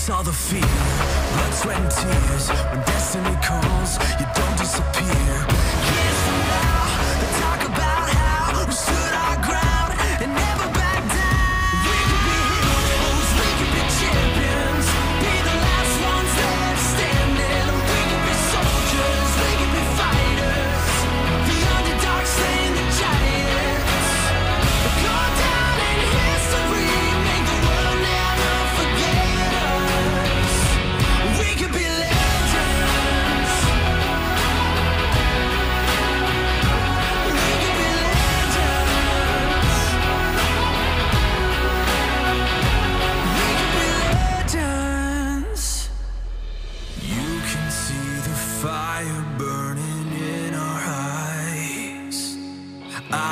saw the fear, blood, sweat, and tears when destiny called.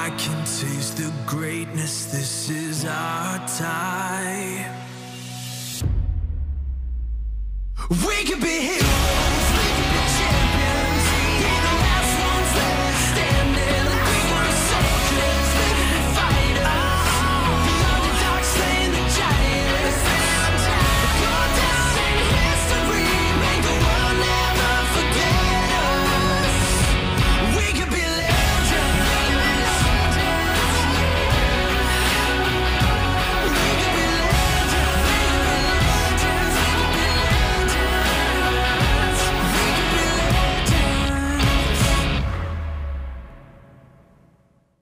I can taste the greatness, this is our time. We could be heroes.